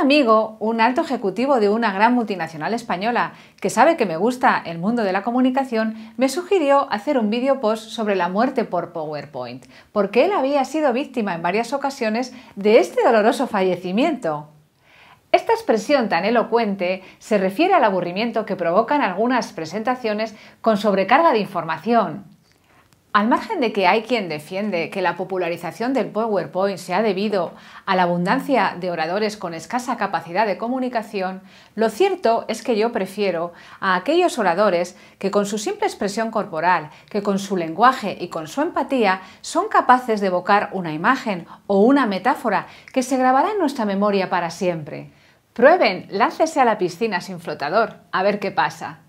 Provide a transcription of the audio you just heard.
amigo, un alto ejecutivo de una gran multinacional española, que sabe que me gusta el mundo de la comunicación, me sugirió hacer un vídeo post sobre la muerte por PowerPoint, porque él había sido víctima en varias ocasiones de este doloroso fallecimiento. Esta expresión tan elocuente se refiere al aburrimiento que provocan algunas presentaciones con sobrecarga de información. Al margen de que hay quien defiende que la popularización del PowerPoint se ha debido a la abundancia de oradores con escasa capacidad de comunicación, lo cierto es que yo prefiero a aquellos oradores que con su simple expresión corporal, que con su lenguaje y con su empatía son capaces de evocar una imagen o una metáfora que se grabará en nuestra memoria para siempre. Prueben, láncese a la piscina sin flotador, a ver qué pasa.